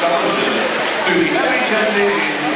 through the NHS